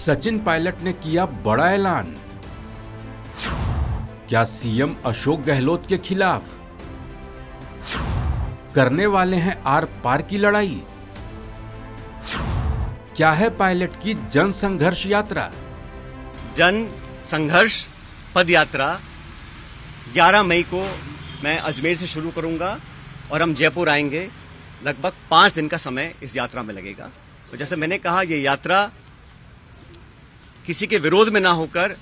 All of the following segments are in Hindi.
सचिन पायलट ने किया बड़ा ऐलान। क्या सीएम अशोक गहलोत के खिलाफ? करने वाले हैं आर पार की लड़ाई। क्या है पायलट की जन संघर्ष यात्रा? जन संघर्ष पद यात्रा। 11 मई को मैं अजमेर से शुरू करूँगा और हम जयपुर आएँगे। लगभग पाँच दिन का समय इस यात्रा में लगेगा। तो जैसे मैंने कहा, ये यात्रा किसी के विरोध में ना होकर,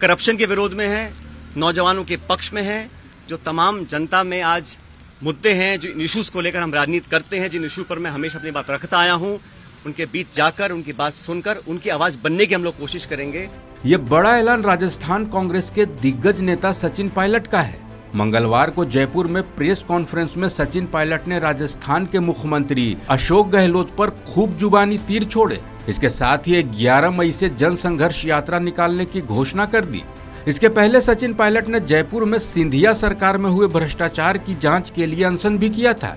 करप्शन के विरोध में है, नौजवानों के पक्ष में है, जो तमाम जनता में आज मुद्दे हैं, जो इशूज को लेकर हम राजनीति करते हैं, जिन इशू पर मैं हमेशा अपनी बात रखता आया हूँ, उनके बीच जाकर, उनकी बात सुनकर, उनकी आवाज़ बनने की हम लोग कोशिश करेंगे। ये बड़ा ऐलान राजस्थान कांग्रेस के दिग्गज नेता सचिन पायलट का है। मंगलवार को जयपुर में प्रेस कॉन्फ्रेंस में सचिन पायलट ने राजस्थान के मुख्यमंत्री अशोक गहलोत पर खूब जुबानी तीर छोड़े। इसके साथ ही 11 मई से जन संघर्ष यात्रा निकालने की घोषणा कर दी। इसके पहले सचिन पायलट ने जयपुर में सिंधिया सरकार में हुए भ्रष्टाचार की जाँच के लिए अनशन भी किया था।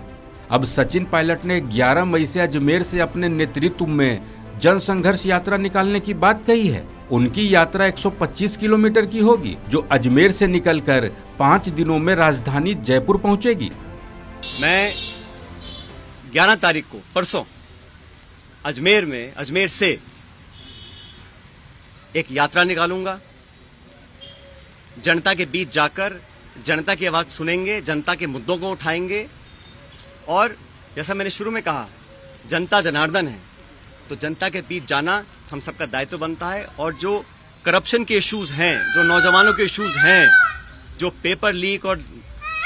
अब सचिन पायलट ने 11 मई से अजमेर से अपने नेतृत्व में जन संघर्ष यात्रा निकालने की बात कही है। उनकी यात्रा 125 किलोमीटर की होगी, जो अजमेर से निकलकर पाँच दिनों में राजधानी जयपुर पहुंचेगी। मैं 11 तारीख को, परसों अजमेर में, अजमेर से एक यात्रा निकालूँगा। जनता के बीच जाकर, जनता की आवाज़ सुनेंगे, जनता के मुद्दों को उठाएँगे। और जैसा मैंने शुरू में कहा, जनता जनार्दन है। तो जनता के बीच जाना हम सबका दायित्व बनता है। और जो करप्शन के इश्यूज़ हैं, जो नौजवानों के इश्यूज़ हैं, जो पेपर लीक और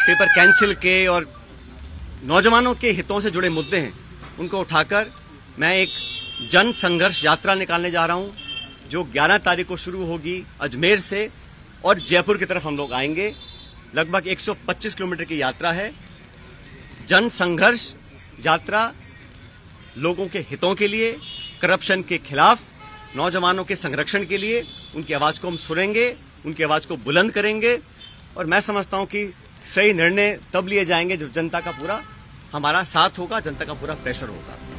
पेपर कैंसिल के और नौजवानों के हितों से जुड़े मुद्दे हैं, उनको उठाकर मैं एक जन संघर्ष यात्रा निकालने जा रहा हूँ, जो 11 तारीख को शुरू होगी अजमेर से और जयपुर की तरफ़ हम लोग आएँगे। लगभग 125 किलोमीटर की यात्रा है। जन संघर्ष यात्रा लोगों के हितों के लिए, करप्शन के खिलाफ, नौजवानों के संरक्षण के लिए, उनकी आवाज़ को हम सुनेंगे, उनकी आवाज़ को बुलंद करेंगे और मैं समझता हूँ कि सही निर्णय तब लिए जाएँगे जब जनता का पूरा, हमारा साथ होगा, जनता का पूरा प्रेशर होगा।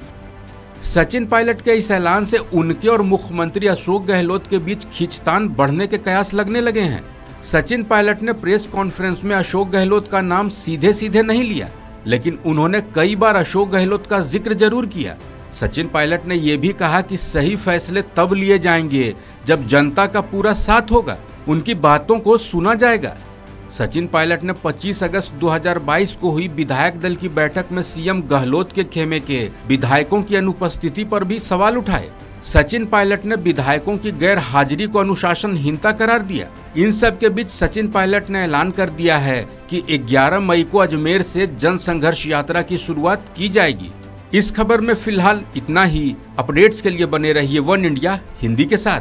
सचिन पायलट के इस ऐलान से उनके और मुख्यमंत्री अशोक गहलोत के बीच खींचतान बढ़ने के कयास लगने लगे हैं। सचिन पायलट ने प्रेस कॉन्फ्रेंस में अशोक गहलोत का नाम सीधे सीधे नहीं लिया, लेकिन उन्होंने कई बार अशोक गहलोत का ज़िक्र ज़रूर किया। सचिन पायलट ने यह भी कहा कि सही फैसले तब लिए जाएँगे जब जनता का पूरा साथ होगा, उनकी बातों को सुना जाएगा। सचिन पायलट ने 25 अगस्त 2022 को हुई विधायक दल की बैठक में सीएम गहलोत के खेमे के विधायकों की अनुपस्थिति पर भी सवाल उठाए। सचिन पायलट ने विधायकों की गैर हाजिरी को अनुशासनहीनता करार दिया। इन सब के बीच सचिन पायलट ने ऐलान कर दिया है कि 11 मई को अजमेर से जन संघर्ष यात्रा की शुरुआत की जाएगी। इस खबर में फ़िलहाल इतना ही। अपडेट्स के लिए बने रहिए वन इंडिया, हिंदी के साथ।